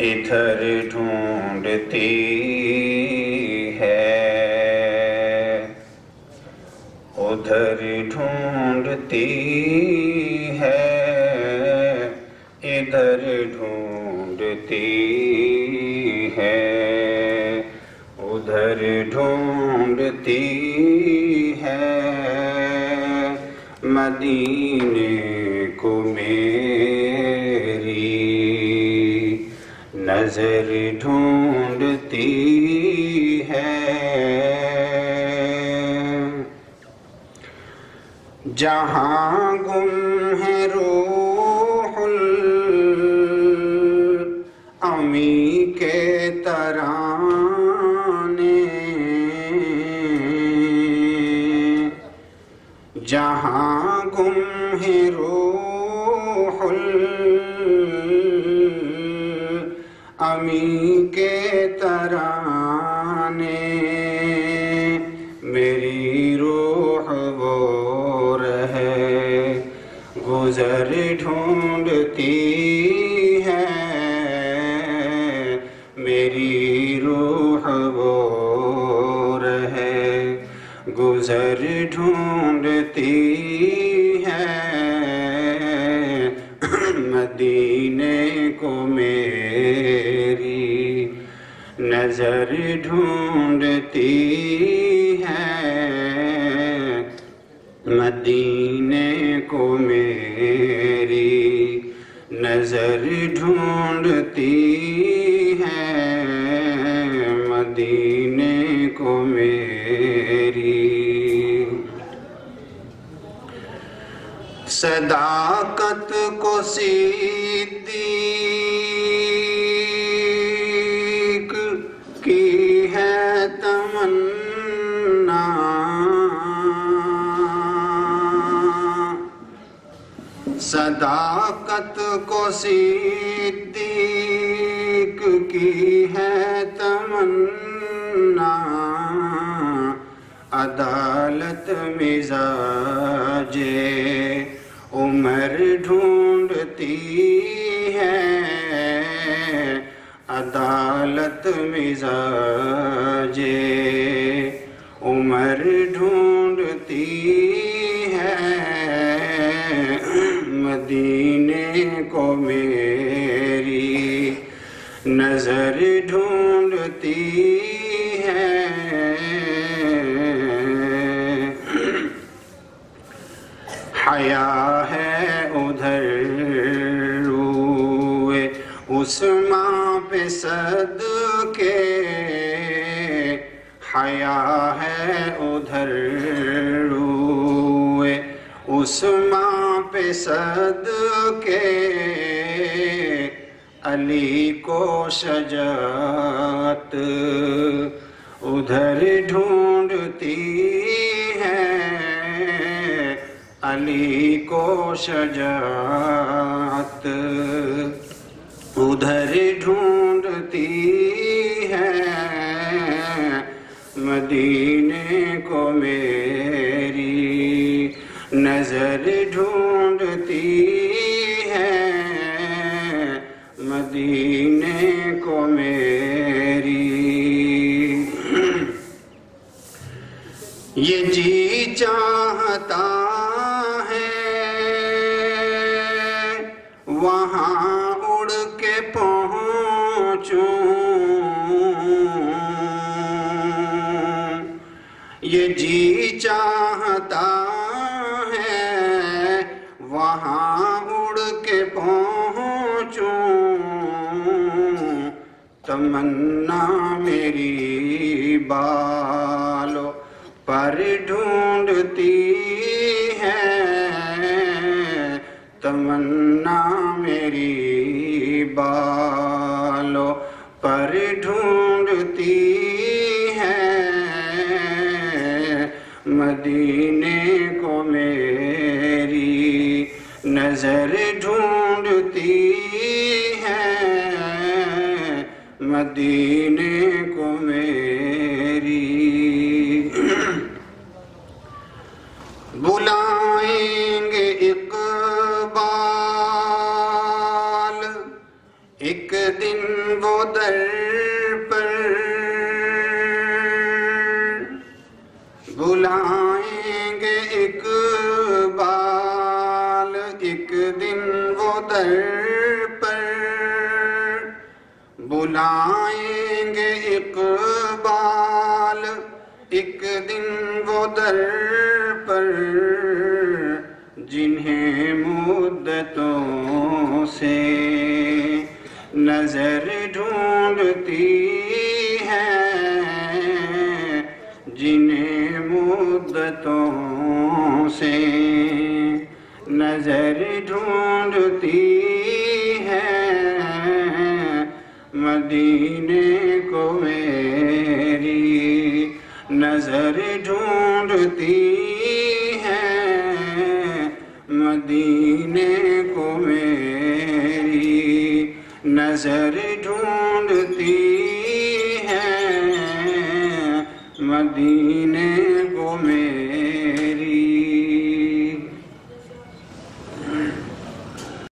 ادھر ڈھونڈتی ہے ادھر ڈھونڈتی ہے ادھر ڈھونڈتی ہے ادھر ڈھونڈتی ہے مدینے کو میری نظر ڈھونڈتی ہے۔ جہاں گم ہے روح امی کے ترانے۔ جہاں گم ہے روح امی کے ترانے، میری روح وہ رہے گزر ڈھونڈتی ہے۔ میری روح وہ رہے گزر ڈھونڈتی ہے۔ مدینے کو میری نظر ڈھونڈتی ہے۔ مدینے کو میری نظر ڈھونڈتی ہے۔ مدینے کو میری صداقت کو صدیق صداقت کو صدیق کی ہے تمنا۔ عدالت مزاج عمر ڈھونڈتی ہے۔ عدالت مزاج نظر ڈھونڈتی ہے۔ حیا ہے ادھر روئے اس ماں پہ صد کے حیا ہے ادھر روئے اس ماں پہ صد کے علی کو شجاعت ادھر ڈھونڈتی ہے علی کو شجاعت ادھر ڈھونڈتی ہے مدینے کو میری نظر ڈھونڈتی یہ جی چاہتا ہے۔ وہاں اڑ کے پہنچوں۔ یہ جی چاہتا ہے۔ وہاں اڑ کے پہنچوں۔ تمنا میری بالو پر ڈھونڈتی ہے۔ تمنا میری بالو پر ڈھونڈتی ہے۔ مدینے کو میری نظر ڈھونڈتی ہے۔ مدینے کو دن وہ در پر بلائیں گے اقبال ایک دن وہ در پر بلائیں گے اقبال ایک دن وہ در مدتوں سے نظر ڈھونڈتی ہے۔ مدینے کو میری نظر ڈھونڈتی ہے۔ مدینے کو میری نظر ڈھونڈتی ہے۔ مدینے کو میری